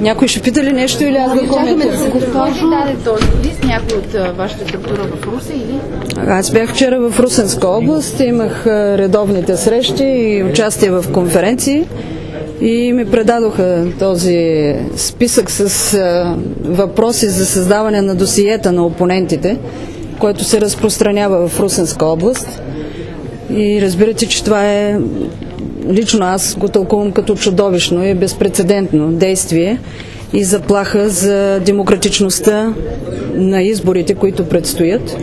Някой ще пита ли нещо или аз да коментирам? Кой ви даде този лист? Някой от вашата структура в Русе или? Аз бях вчера в Русенска област, имах редовните срещи и участие в конференции и ми предадоха този списък с въпроси за създаване на досиета на опонентите, който се разпространява в Русенска област. И разбирате, че това е лично аз го тълкувам като чудовищно и безпредседентно действие и заплаха за демократичността на изборите, които предстоят.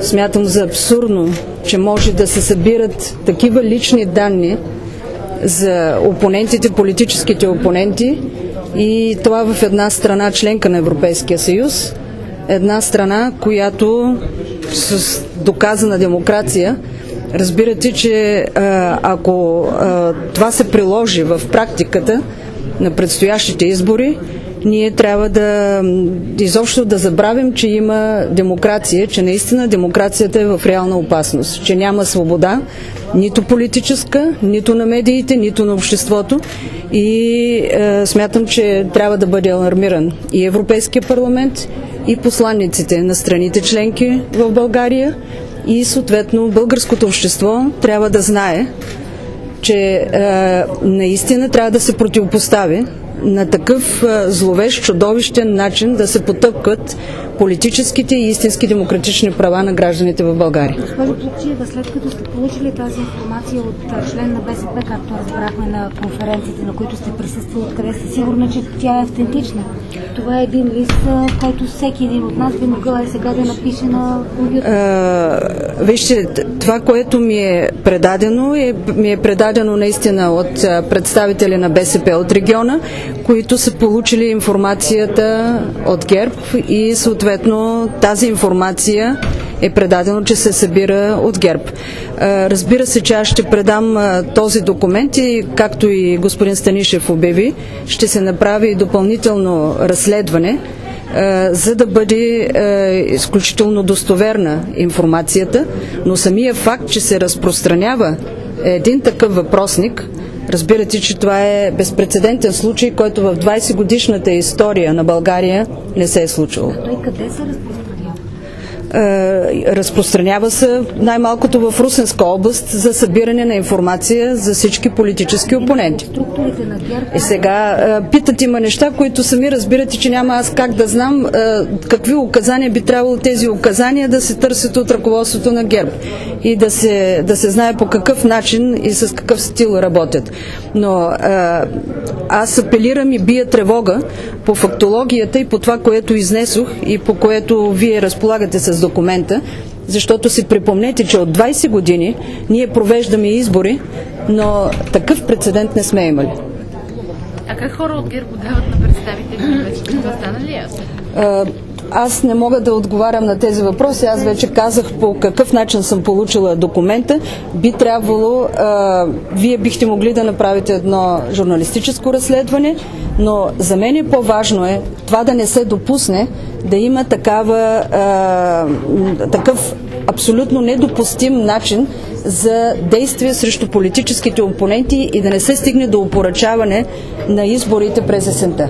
Смятам за абсурдно, че може да се събират такива лични данни за опонентите, политическите опоненти и това в една страна членка на Европейския съюз, една страна, която с доказана демокрация Разбирате, че ако това се приложи в практиката на предстоящите избори, ние трябва да изобщо да забравим, че има демокрация, че наистина демокрацията е в реална опасност, че няма свобода, нито политическа, нито на медиите, нито на обществото. И е, смятам, че трябва да бъде алармиран и Европейския парламент, и посланниците на страните членки в България, и съответно българското общество трябва да знае, че е, наистина трябва да се противопостави на такъв е, зловещ, чудовищен начин да се потъпкат политическите и истински демократични права на гражданите в България. Госпожо Плукчиева, след като сте получили тази информация от член на БСП, както разбрахме на конференциите, на които сте присъствали, откъде сте сигурна, че тя е автентична? Това е един лист, който всеки един от нас би могъл и сега да напише на компютър. Вижте, това, което ми е предадено, е, ми е предадено наистина от представители на БСП от региона, които са получили информацията от ГЕРБ и съответно тази информация е предадено, че се събира от ГЕРБ. Разбира се, че аз ще предам този документ и както и господин Станишев обяви, ще се направи допълнително разследване, за да бъде изключително достоверна информацията, но самия факт, че се разпространява един такъв въпросник, Разбирате, че това е безпредседентен случай, който в 20 годишната история на България не се е случило. Той къде се разпространява? Разпространява се най-малкото в Русенска област за събиране на информация за всички политически опоненти. И сега питат има неща, които сами разбирате, че няма аз как да знам какви указания би трябвало тези указания да се търсят от ръководството на ГЕРБ и да се, да се знае по какъв начин и с какъв стил работят. Но аз апелирам и бия тревога по фактологията и по това, което изнесох и по което вие разполагате с документа, защото си припомнете, че от 20 години ние провеждаме избори, но такъв прецедент не сме имали. А как хора от ГЕРБ дават на представители на БСП? Това стана ли ясно? Аз не мога да отговарям на тези въпроси. Аз вече казах по какъв начин съм получила документа. Би трябвало, а, вие бихте могли да направите едно журналистическо разследване, но за мен е по-важно е това да не се допусне да има такава, а, такъв абсолютно недопустим начин за действие срещу политическите опоненти и да не се стигне до опоръчаване на изборите през есента.